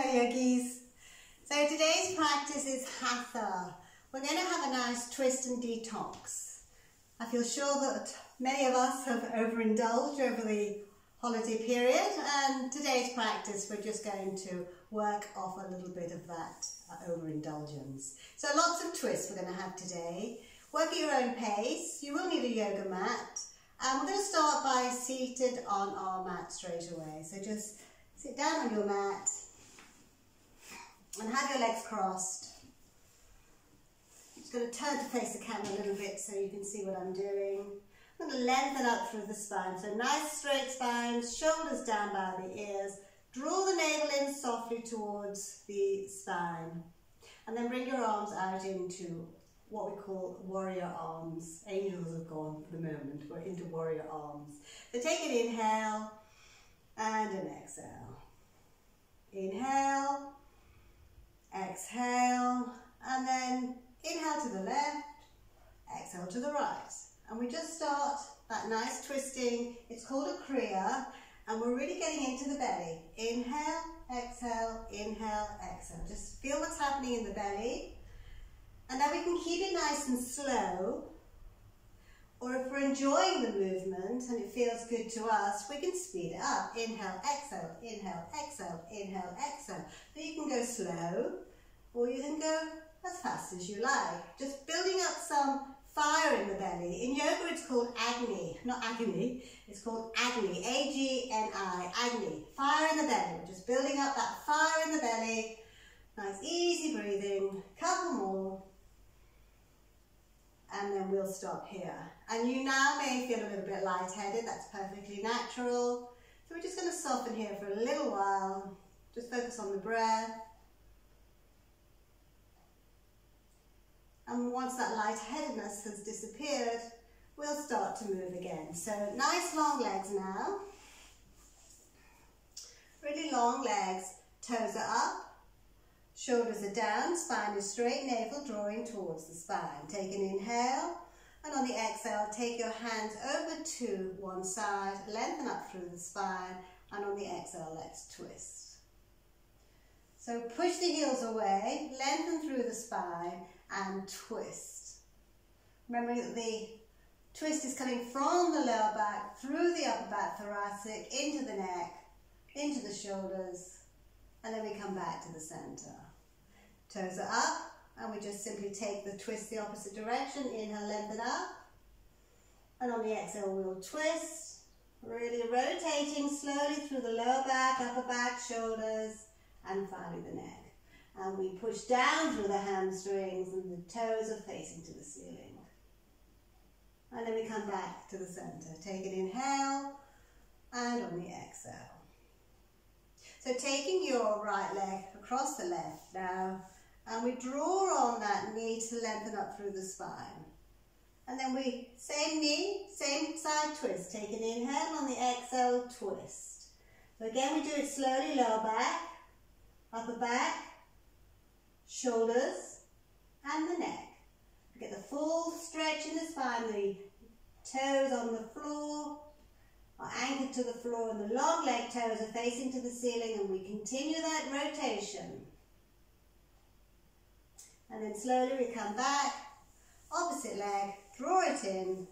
Hello yogis. So today's practice is Hatha. We're going to have a nice twist and detox. I feel sure that many of us have overindulged over the holiday period and today's practice we're just going to work off a little bit of that uh, overindulgence. So lots of twists we're going to have today. Work at your own pace. You will need a yoga mat. And we're going to start by seated on our mat straight away. So just sit down on your mat and have your legs crossed. I'm just going to turn to face the camera a little bit so you can see what I'm doing. I'm going to lengthen up through the spine. So nice straight spine, shoulders down by the ears. Draw the navel in softly towards the spine. And then bring your arms out into what we call warrior arms. Angels have gone for the moment. We're into warrior arms. So take an inhale and an exhale. Inhale exhale, and then inhale to the left, exhale to the right. And we just start that nice twisting. It's called a Kriya, and we're really getting into the belly. Inhale, exhale, inhale, exhale. Just feel what's happening in the belly. And then we can keep it nice and slow. Or if we're enjoying the movement and it feels good to us, we can speed it up. Inhale, exhale, inhale, exhale, inhale, exhale. So you can go slow or you can go as fast as you like. Just building up some fire in the belly. In yoga it's called Agni, not agony, it's called Agni, A-G-N-I, Agni. Fire in the belly. Just building up that fire in the belly. Nice easy breathing, couple more and then we'll stop here. And you now may feel a little bit lightheaded, that's perfectly natural. So we're just going to soften here for a little while. Just focus on the breath. And once that lightheadedness has disappeared, we'll start to move again. So nice long legs now. Really long legs. Toes are up, Shoulders are down, spine is straight, navel drawing towards the spine. Take an inhale, and on the exhale, take your hands over to one side, lengthen up through the spine, and on the exhale, let's twist. So push the heels away, lengthen through the spine, and twist. Remembering that the twist is coming from the lower back, through the upper back thoracic, into the neck, into the shoulders, and then we come back to the center. Toes are up, and we just simply take the twist the opposite direction. Inhale, lengthen up. And on the exhale, we'll twist. Really rotating slowly through the lower back, upper back, shoulders, and finally the neck. And we push down through the hamstrings and the toes are facing to the ceiling. And then we come back to the center. Take an inhale and on the exhale. So taking your right leg across the left now, and we draw on that knee to lengthen up through the spine. And then we, same knee, same side twist. Take an inhale, on the exhale, twist. So again, we do it slowly, lower back, upper back, shoulders, and the neck. Get the full stretch in the spine, the toes on the floor, are anchored to the floor, and the long leg toes are facing to the ceiling, and we continue that rotation. And then slowly we come back, opposite leg, draw it in,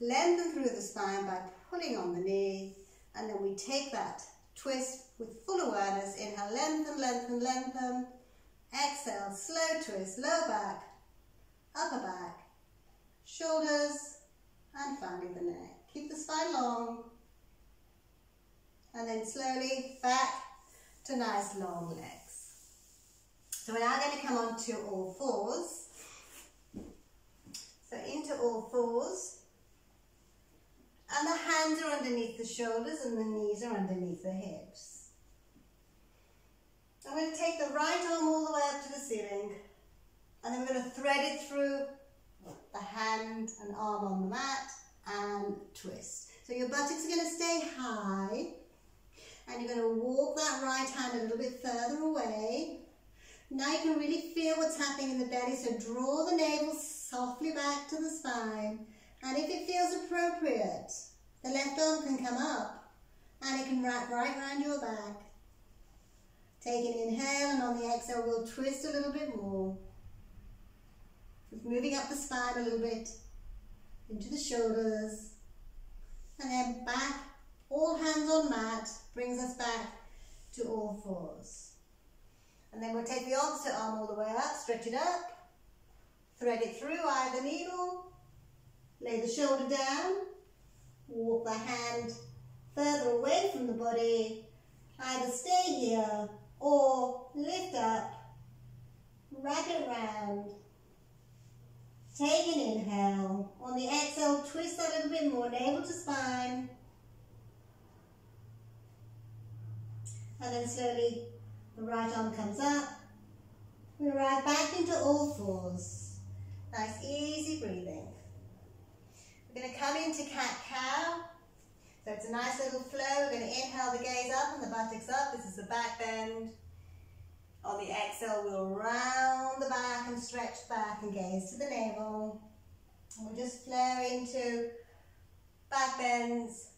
lengthen through the spine by pulling on the knee, and then we take that twist with full awareness. Inhale, lengthen, lengthen, lengthen. Exhale, slow twist, low back, upper back, shoulders, and finally the neck. Keep the spine long. And then slowly back to nice long legs. So we're now going to come on to all fours. So into all fours. And the hands are underneath the shoulders and the knees are underneath the hips. I'm going to take the right arm all the way up to the ceiling and then we're going to thread it through the hand and arm on the mat and twist. So your buttocks are going to stay high and you're going to walk that right hand a little bit further away now you can really feel what's happening in the belly, so draw the navel softly back to the spine. And if it feels appropriate, the left arm can come up and it can wrap right around your back. Take an inhale and on the exhale we'll twist a little bit more. Just moving up the spine a little bit into the shoulders and then back, all hands on mat, brings us back to all fours. And then we'll take the opposite arm all the way up, stretch it up, thread it through either needle, lay the shoulder down, walk the hand further away from the body, either stay here or lift up, wrap it around, take an inhale, on the exhale twist a little bit more, navel to spine, and then slowly the right arm comes up, we arrive back into all fours, nice easy breathing. We're going to come into cat-cow. So it's a nice little flow. We're going to inhale the gaze up and the buttocks up. This is the back bend. On the exhale, we'll round the back and stretch back and gaze to the navel. And we'll just flare into back bends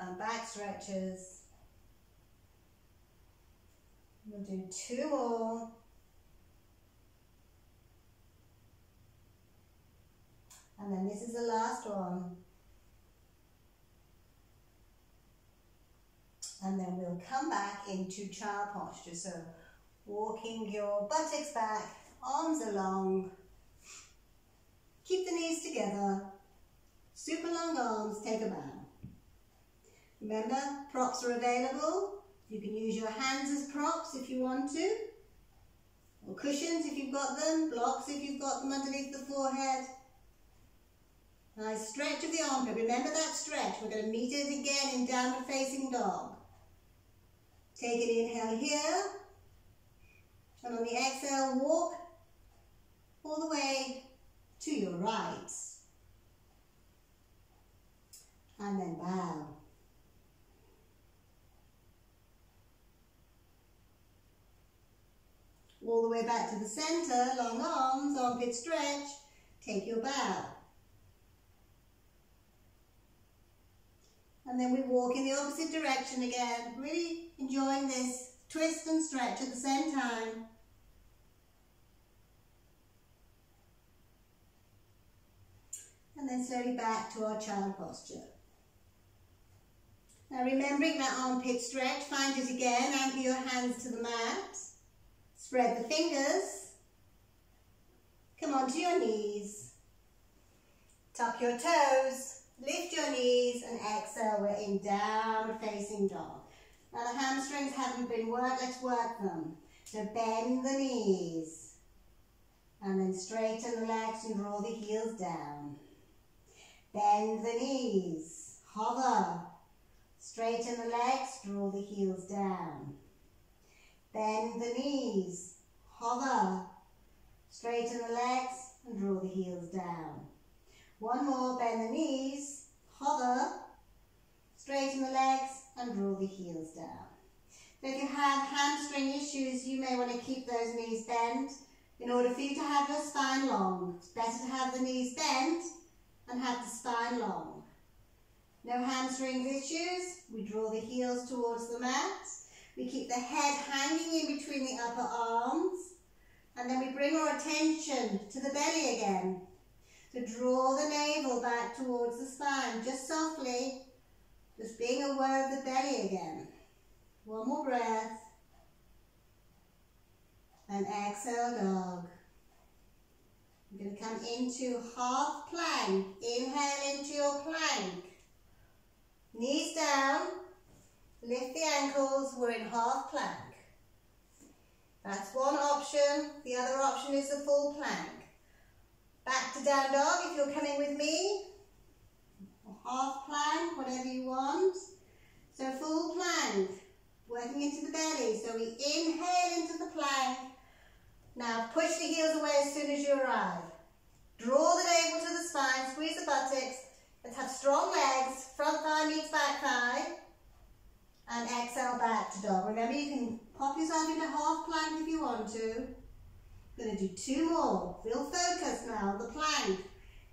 and back stretches. We'll do two more. And then this is the last one. And then we'll come back into child posture. So walking your buttocks back, arms along. Keep the knees together. Super long arms, take a bow. Remember, props are available. You can use your hands as props if you want to. Or cushions if you've got them, blocks if you've got them underneath the forehead. Nice stretch of the armpit. Remember that stretch. We're going to meet it again in downward facing dog. Take an inhale here. And on the exhale, walk all the way to your right. And then bow. All the way back to the center, long arms, armpit stretch. Take your bow. And then we walk in the opposite direction again, really enjoying this twist and stretch at the same time. And then slowly back to our child posture. Now remembering that armpit stretch, find it again, anchor your hands to the mat, spread the fingers, come onto your knees, tuck your toes, Lift your knees and exhale. We're in downward facing dog. Now the hamstrings haven't been worked. Let's work them. So bend the knees. And then straighten the legs and draw the heels down. Bend the knees. Hover. Straighten the legs, draw the heels down. Bend the knees. Hover. Straighten the legs and draw the heels down. One more, bend the knees, hover, straighten the legs and draw the heels down. So if you have hamstring issues, you may want to keep those knees bent in order for you to have your spine long. It's better to have the knees bent and have the spine long. No hamstring issues, we draw the heels towards the mat. We keep the head hanging in between the upper arms. And then we bring our attention to the belly again to draw the navel back towards the spine, just softly, just being aware of the belly again. One more breath. And exhale, dog. You're going to come into half plank. Inhale into your plank. Knees down. Lift the ankles. We're in half plank. That's one option. The other option is the full plank. Back to down dog if you're coming with me. Or half plank, whatever you want. So full plank, working into the belly. So we inhale into the plank. Now push the heels away as soon as you arrive. Draw the navel to the spine, squeeze the buttocks. Let's have strong legs, front thigh meets back thigh. And exhale back to dog. Remember you can pop yourself into half plank if you want to. Going to do two more. Feel focus now, on the plank.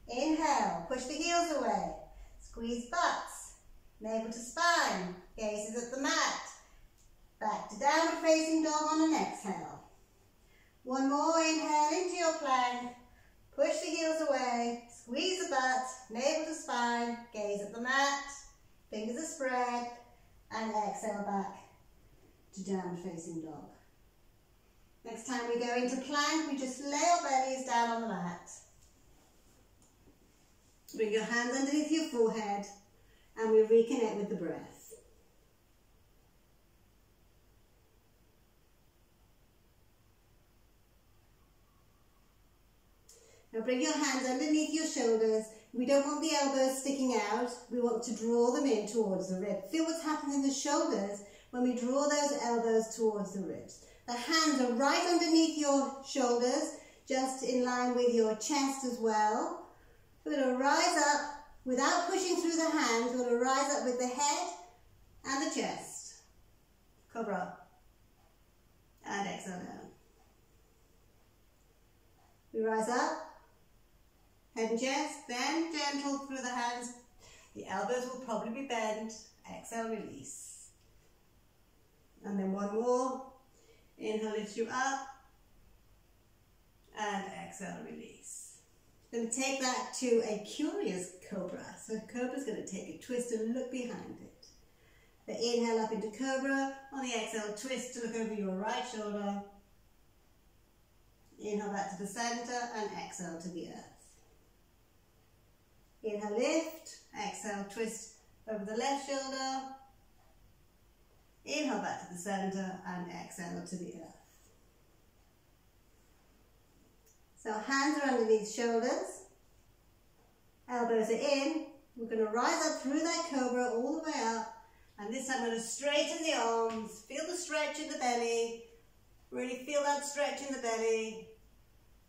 Inhale, push the heels away. Squeeze butts. Navel to spine. Gazes at the mat. Back to downward facing dog on an exhale. One more, inhale into your plank. Push the heels away, squeeze the butt, navel to spine, gaze at the mat, fingers are spread, and exhale back to downward facing dog. Next time we go into plank, we just lay our bellies down on the mat. Bring your hands underneath your forehead and we reconnect with the breath. Now bring your hands underneath your shoulders. We don't want the elbows sticking out. We want to draw them in towards the rib. Feel what's happening in the shoulders when we draw those elbows towards the ribs. The hands are right underneath your shoulders, just in line with your chest as well. We're going to rise up without pushing through the hands. We're going to rise up with the head and the chest. Cobra. And exhale. We rise up Head and chest, then gentle through the hands. The elbows will probably be bent. Exhale, release. And then one more. Inhale, lift you up. And exhale, release. To take that to a curious cobra. So cobra is going to take a twist and look behind it. The inhale up into cobra. On the exhale, twist to look over your right shoulder. Inhale back to the center and exhale to the earth. Inhale, lift. Exhale, twist over the left shoulder. Inhale back to the center and exhale to the earth. So hands are underneath shoulders. Elbows are in. We're going to rise up through that cobra all the way up. And this time I'm going to straighten the arms. Feel the stretch in the belly. Really feel that stretch in the belly.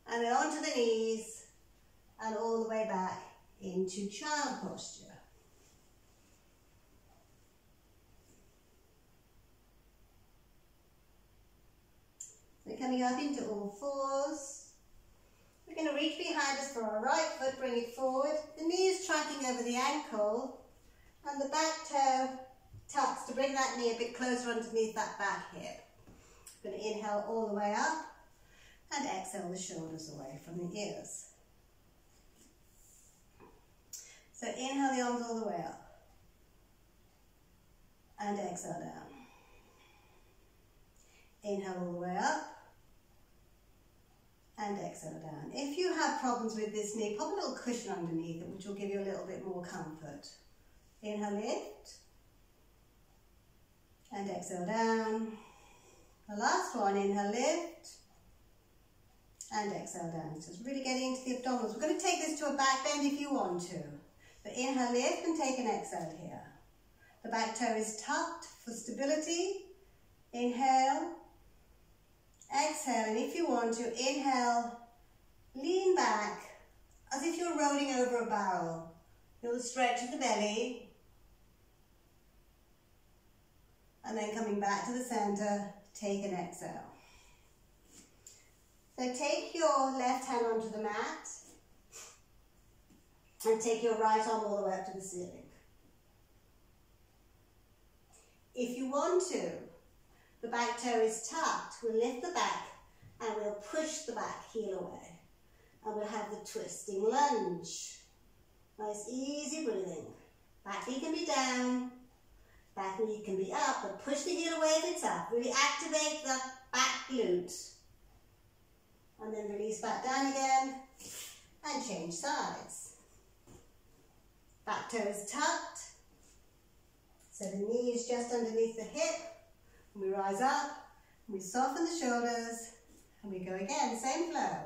And then onto the knees. And all the way back into child posture. So coming up into all fours. We're going to reach behind us for our right foot, bring it forward. The knee is tracking over the ankle and the back toe tucks to bring that knee a bit closer underneath that back hip. We're Going to inhale all the way up and exhale the shoulders away from the ears. So inhale the arms all the way up. And exhale down. Inhale all the way up. And exhale down. If you have problems with this knee, pop a little cushion underneath it, which will give you a little bit more comfort. Inhale, lift. And exhale down. The last one, inhale, lift. And exhale down. So it's really getting into the abdominals. We're going to take this to a back bend if you want to. But inhale, lift and take an exhale here. The back toe is tucked for stability. Inhale. Exhale, and if you want to, inhale, lean back as if you're rolling over a barrel. The stretch the belly. And then coming back to the center, take an exhale. So take your left hand onto the mat and take your right arm all the way up to the ceiling. If you want to, the back toe is tucked, we'll lift the back and we'll push the back heel away. And we'll have the twisting lunge. Nice easy breathing. Back knee can be down, back knee can be up, but push the heel away if it's up. Really activate the back glute. And then release back down again and change sides. Back toe is tucked. So the knee is just underneath the hip. We rise up, we soften the shoulders, and we go again, same flow.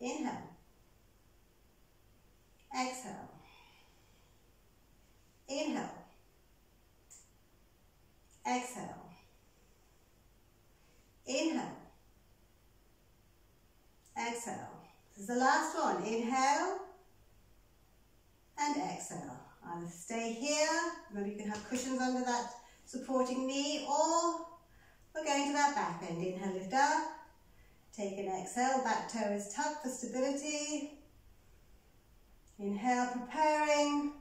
Inhale. Exhale. Inhale. Exhale. Inhale. Exhale. This is the last one. Inhale and exhale. Either stay here, maybe you can have cushions under that supporting knee, or we're going to that back bend. Inhale, lift up. Take an exhale, back toe is tucked for stability. Inhale, preparing.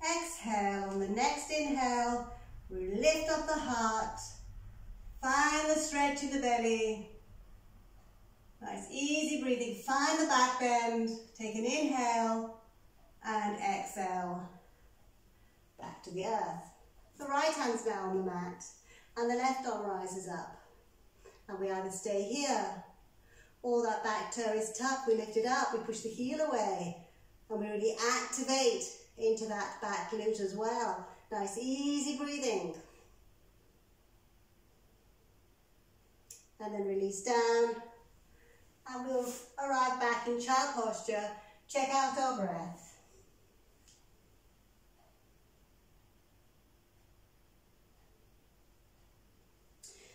Exhale, on the next inhale, we lift up the heart. Find the stretch in the belly. Nice easy breathing. Find the back bend. Take an inhale and exhale back to the earth. The right hand's now on the mat and the left arm rises up. And we either stay here or that back toe is tucked, we lift it up, we push the heel away and we really activate into that back glute as well. Nice easy breathing. And then release down and we'll arrive back in child posture. Check out our breath.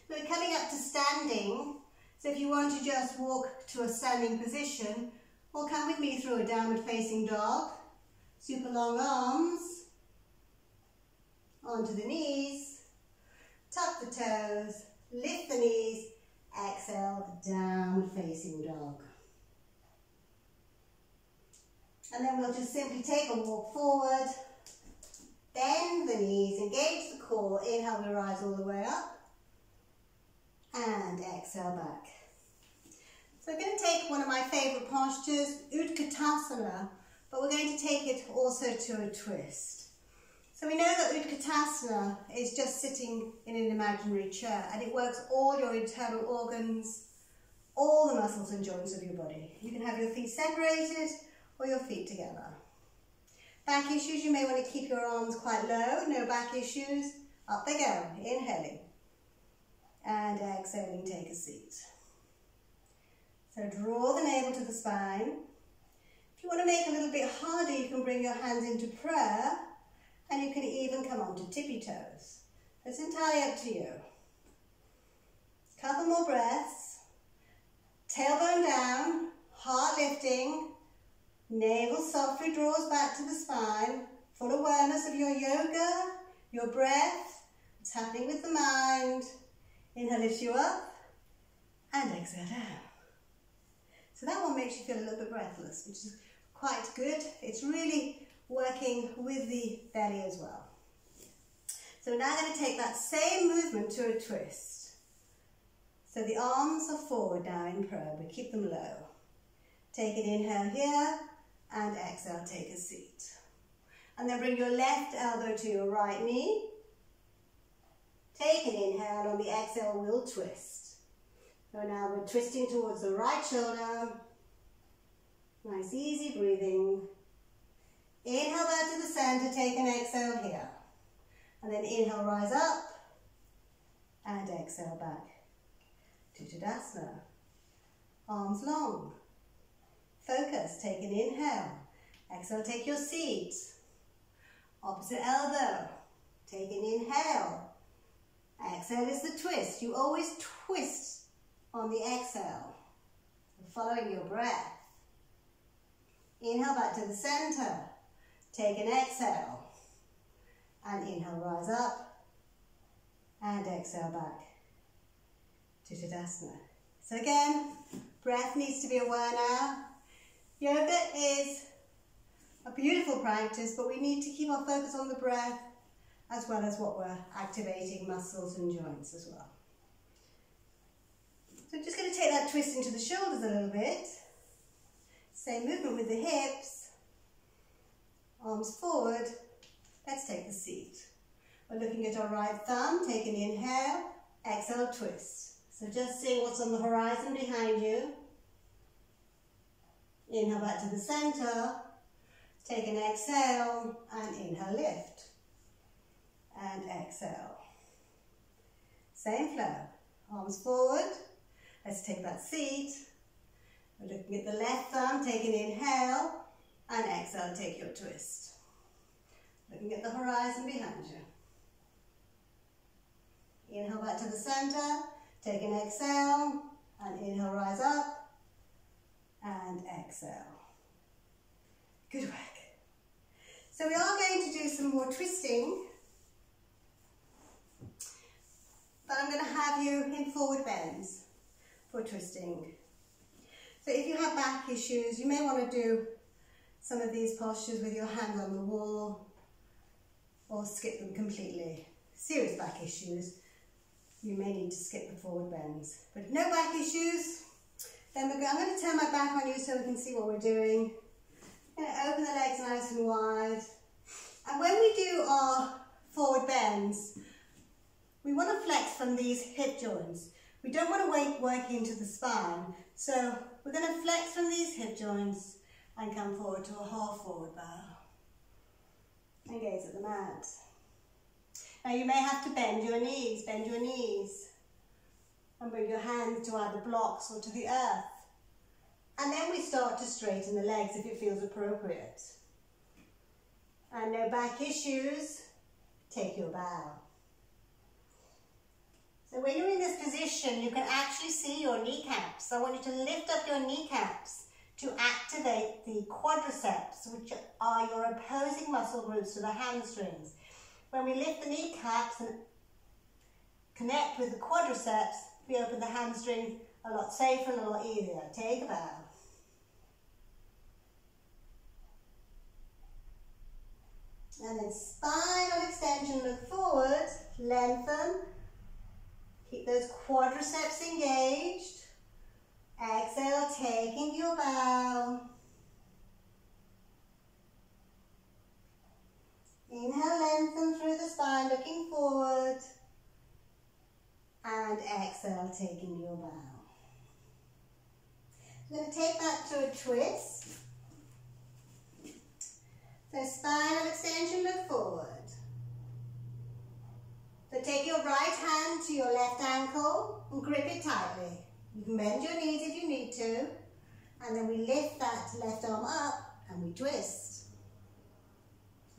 We're coming up to standing. So if you want to just walk to a standing position, or come with me through a downward facing dog. Super long arms, onto the knees, tuck the toes, lift the knees, exhale, downward facing dog. And then we'll just simply take a walk forward, bend the knees, engage the core, inhale, we rise all the way up, and exhale back. So we're going to take one of my favourite postures, Utkatasana, but we're going to take it also to a twist. So we know that Utkatasana is just sitting in an imaginary chair and it works all your internal organs, all the muscles and joints of your body. You can have your feet separated or your feet together. Back issues, you may want to keep your arms quite low, no back issues. Up they go, inhaling. And exhaling, take a seat. So draw the navel to the spine. If you want to make it a little bit harder, you can bring your hands into prayer and you can even come onto tippy toes. It's entirely up to you. Couple more breaths. Tailbone down, heart lifting, navel softly draws back to the spine. Full awareness of your yoga, your breath, what's happening with the mind. Inhale lifts you up and exhale down. So that one makes you feel a little bit breathless, which is quite good. It's really working with the belly as well. So we're now going to take that same movement to a twist. So the arms are forward now in prayer, but keep them low. Take an inhale here and exhale, take a seat. And then bring your left elbow to your right knee. Take an inhale, on the exhale we'll twist. So now we're twisting towards the right shoulder. Nice easy breathing. Inhale back to the center, take an exhale here. And then inhale, rise up. And exhale back to Tadasana. Arms long. Focus, take an inhale. Exhale, take your seat. Opposite elbow. Take an inhale. Exhale is the twist. You always twist on the exhale. Following your breath. Inhale back to the center. Take an exhale. And inhale, rise up. And exhale back to Tadasana. So again, breath needs to be aware now. Yoga is a beautiful practice, but we need to keep our focus on the breath as well as what we're activating muscles and joints as well. So I'm just going to take that twist into the shoulders a little bit. Same movement with the hips. Arms forward. Let's take the seat. We're looking at our right thumb. Take an inhale. Exhale, twist. So just seeing what's on the horizon behind you. Inhale back to the center. Take an exhale and inhale, lift. And exhale. Same flow. Arms forward. Let's take that seat. We're looking at the left thumb, take an inhale, and exhale, take your twist. Looking at the horizon behind you. Inhale back to the center, take an exhale, and inhale, rise up, and exhale. Good work. So we are going to do some more twisting, but I'm going to you in forward bends for twisting. So if you have back issues, you may want to do some of these postures with your hand on the wall or skip them completely. Serious back issues, you may need to skip the forward bends. But no back issues, then I'm going to turn my back on you so we can see what we're doing. open the legs nice and wide. And when we do our forward bends, we want to flex from these hip joints. We don't want to work into the spine. So we're going to flex from these hip joints and come forward to a half forward bow. And gaze at the mat. Now you may have to bend your knees, bend your knees. And bring your hands to either blocks or to the earth. And then we start to straighten the legs if it feels appropriate. And no back issues, take your bow. So when you're in this position, you can actually see your kneecaps. I want you to lift up your kneecaps to activate the quadriceps, which are your opposing muscle groups to the hamstrings. When we lift the kneecaps and connect with the quadriceps, we open the hamstring a lot safer and a lot easier. Take a bow. And then spinal extension, look forward, lengthen. Keep those quadriceps engaged. Exhale, taking your bow. Inhale, lengthen through the spine, looking forward. And exhale, taking your bow. I'm going to take that to a twist. So spinal extension, look forward. So take your right hand to your left ankle and grip it tightly. You can bend your knees if you need to. And then we lift that left arm up and we twist.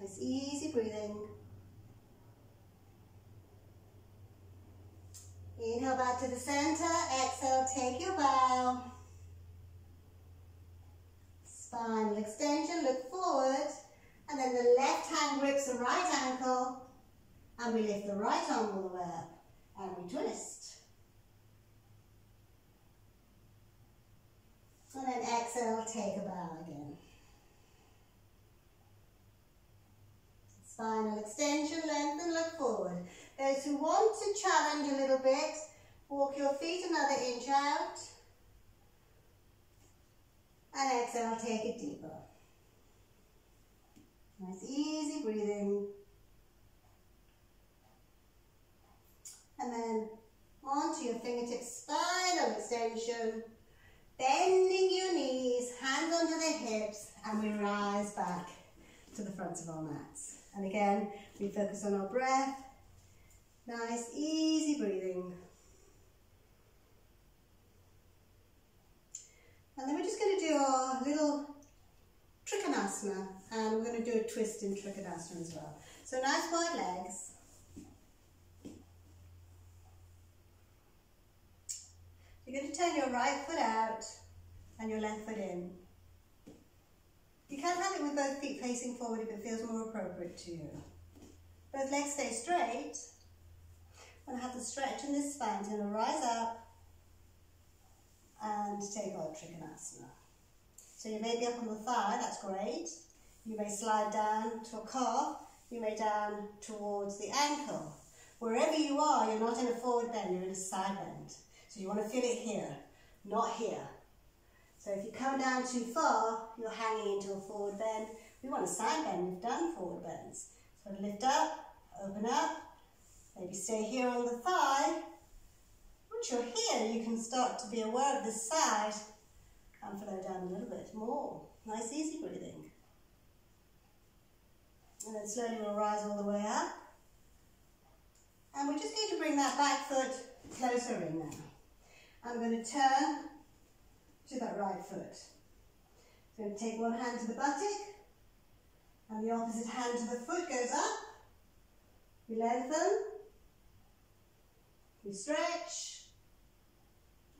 Nice easy breathing. Inhale back to the center. Exhale, take your bow. Spinal extension, look forward. And then the left hand grips the right ankle and we lift the right arm all the way up and we twist. And then exhale, take a bow again. Spinal extension, lengthen, look forward. Those who want to challenge a little bit, walk your feet another inch out. And exhale, take it deeper. Nice easy breathing. And then onto your fingertips, spinal extension. Bending your knees, hands onto the hips, and we rise back to the front of our mats. And again, we focus on our breath. Nice, easy breathing. And then we're just going to do our little Trikonasana, and we're going to do a twist in Trikonasana as well. So nice wide legs. You're going to turn your right foot out and your left foot in. You can have it with both feet facing forward if it feels more appropriate to you. Both legs stay straight. To have the stretch in this spine. So going to rise up and take our Trikonasana. So you may be up on the thigh, that's great. You may slide down to a calf, you may down towards the ankle. Wherever you are, you're not in a forward bend, you're in a side bend. So you want to feel it here, not here. So if you come down too far, you're hanging into a forward bend. We want a side bend, we've done forward bends. So lift up, open up, maybe stay here on the thigh. Once you're here, you can start to be aware of this side and flow down a little bit more. Nice easy breathing. And then slowly we'll rise all the way up. And we're just going to bring that back foot closer in now. I'm going to turn to that right foot. I'm going to take one hand to the buttock and the opposite hand to the foot goes up. We lengthen. We stretch.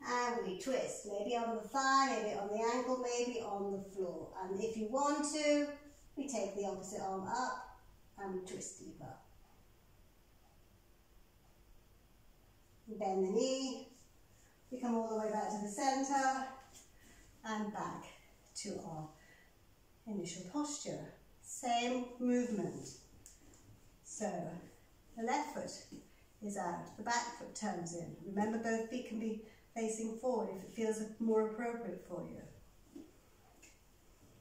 And we twist. Maybe on the thigh, maybe on the ankle, maybe on the floor. And if you want to, we take the opposite arm up and we twist deeper. Bend the knee, we come all the way back to the center and back to our initial posture. Same movement. So the left foot is out. The back foot turns in. Remember both feet can be facing forward if it feels more appropriate for you.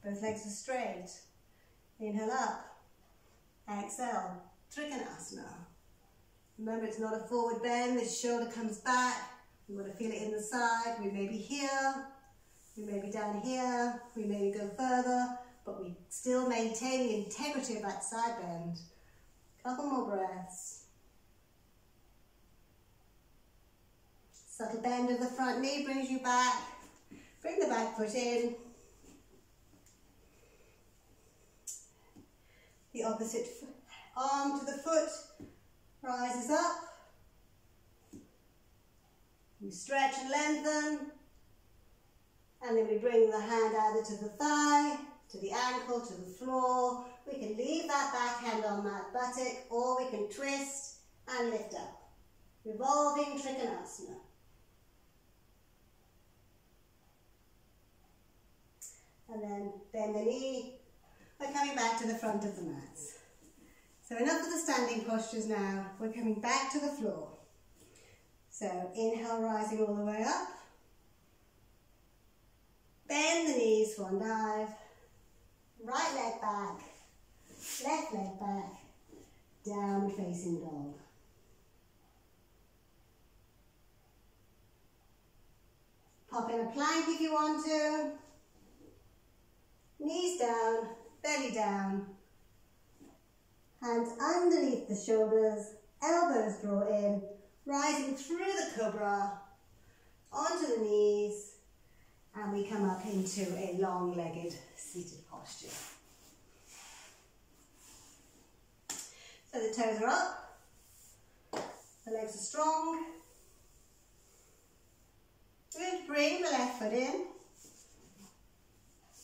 Both legs are straight. Inhale up. Exhale. Trikonasana. Remember it's not a forward bend. The shoulder comes back. We want to feel it in the side. We may be here. We may be down here. We may go further. But we still maintain the integrity of that side bend. Couple more breaths. Subtle bend of the front knee brings you back. Bring the back foot in. The opposite arm to the foot rises up. You stretch and lengthen. And then we bring the hand either to the thigh, to the ankle, to the floor. We can leave that back hand on that buttock or we can twist and lift up. Revolving Trikonasana. And then bend the knee. We're coming back to the front of the mats. So enough of the standing postures now. We're coming back to the floor. So inhale, rising all the way up. Bend the knees, one dive. Right leg back. Left leg back. Downward facing dog. Pop in a plank if you want to. Knees down, belly down. Hands underneath the shoulders, elbows draw in, rising through the cobra, onto the knees, and we come up into a long-legged seated posture. So the toes are up, the legs are strong. To bring the left foot in,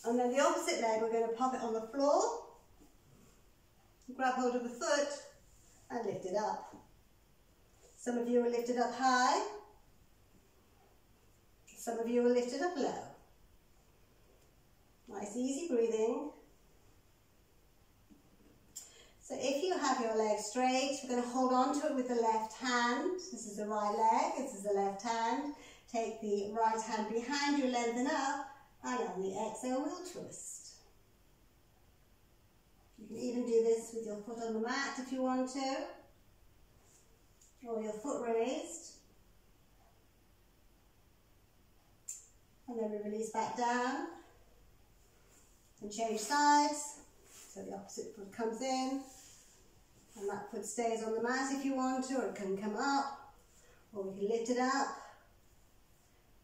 and then the opposite leg, we're going to pop it on the floor, grab hold of the foot, and lift it up. Some of you will lift it up high. Some of you will lift it up low. Nice easy breathing. So if you have your leg straight, we're going to hold on to it with the left hand. This is the right leg, this is the left hand. Take the right hand behind you, lengthen up, and on the exhale, we'll twist. You can even do this with your foot on the mat if you want to or your foot raised. And then we release back down and change sides. So the opposite foot comes in and that foot stays on the mat if you want to, or it can come up, or we can lift it up.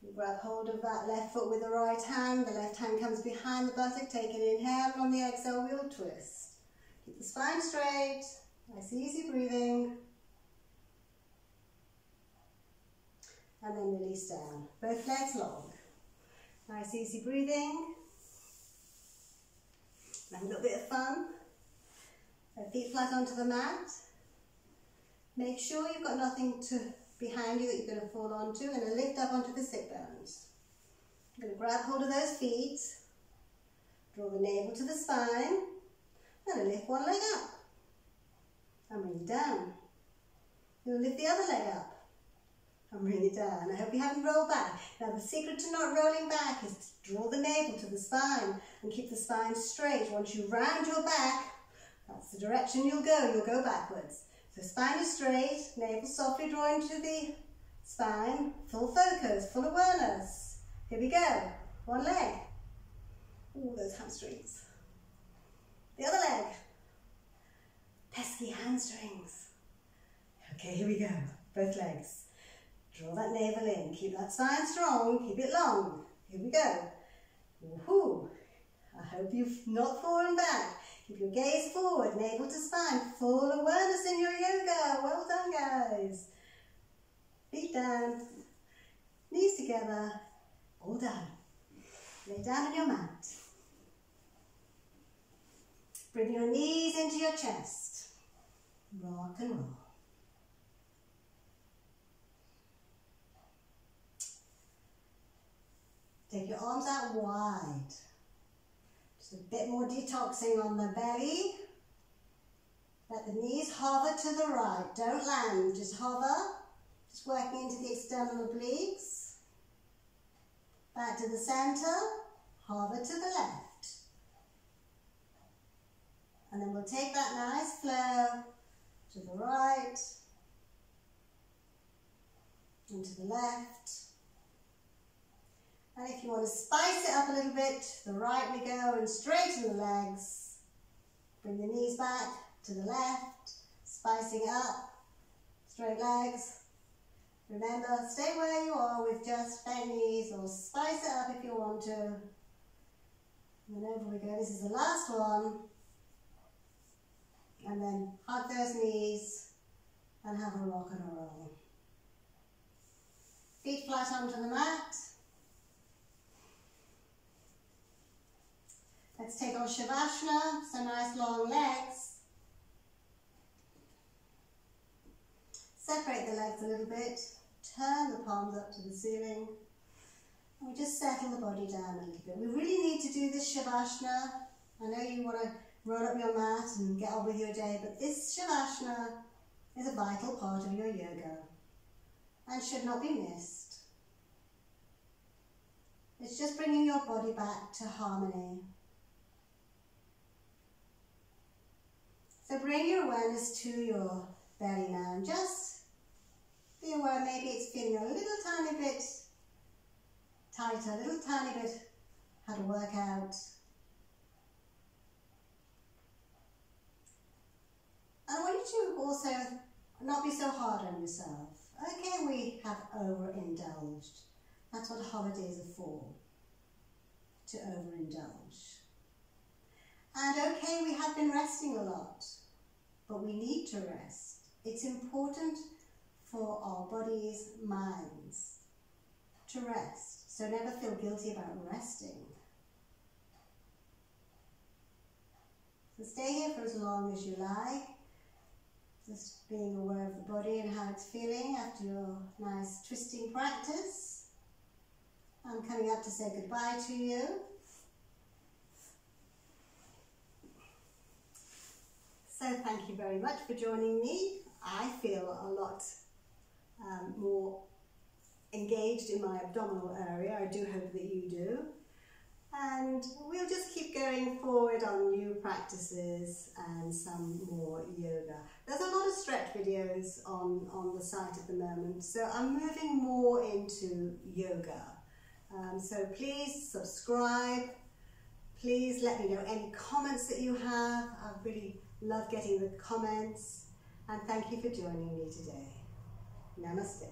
You grab hold of that left foot with the right hand, the left hand comes behind the buttock, take an inhale, on the exhale we'll twist. Keep the spine straight, nice easy breathing. And then release down. Both legs long. Nice easy breathing. Have a little bit of fun. feet flat onto the mat. Make sure you've got nothing to behind you that you're going to fall onto. Going to lift up onto the sit bones. You're going to grab hold of those feet. Draw the navel to the spine. And lift one leg up. And bring down. To lift the other leg up bring it down. I hope you haven't rolled back. Now the secret to not rolling back is to draw the navel to the spine and keep the spine straight. Once you round your back, that's the direction you'll go. You'll go backwards. So spine is straight, navel softly drawing to the spine. Full focus, full awareness. Here we go. One leg. All those hamstrings. The other leg. Pesky hamstrings. Okay, here we go. Both legs. Draw that navel in. Keep that spine strong. Keep it long. Here we go. Woohoo! I hope you've not fallen back. Keep your gaze forward, navel to spine. Full awareness in your yoga. Well done, guys. Feet down. Knees together. All done. Lay down on your mat. Bring your knees into your chest. Rock and roll. Take your arms out wide. Just a bit more detoxing on the belly. Let the knees hover to the right. Don't land, just hover. Just working into the external obliques. Back to the center, hover to the left. And then we'll take that nice flow to the right and to the left. And if you want to spice it up a little bit, the right we go and straighten the legs. Bring the knees back to the left, spicing up, straight legs. Remember, stay where you are with just bent knees or spice it up if you want to. And then over we go. This is the last one. And then hug those knees and have a rock and a roll. Feet flat onto the mat. Let's take our Shavasana, so nice long legs. Separate the legs a little bit, turn the palms up to the ceiling, and we just settle the body down a little bit. We really need to do this Shavasana. I know you want to roll up your mat and get on with your day, but this Shavasana is a vital part of your yoga and should not be missed. It's just bringing your body back to harmony. So bring your awareness to your belly now and just be aware maybe it's feeling a little tiny bit tighter, a little tiny bit how to work out. I want you to also not be so hard on yourself. Okay, we have overindulged. That's what holidays are for, to overindulge. And okay, we have been resting a lot but we need to rest. It's important for our bodies, minds to rest. So never feel guilty about resting. So stay here for as long as you like. Just being aware of the body and how it's feeling after your nice twisting practice. I'm coming up to say goodbye to you. So thank you very much for joining me. I feel a lot um, more engaged in my abdominal area. I do hope that you do. And we'll just keep going forward on new practices and some more yoga. There's a lot of stretch videos on, on the site at the moment, so I'm moving more into yoga. Um, so please subscribe. Please let me know any comments that you have. I really Love getting the comments and thank you for joining me today. Namaste.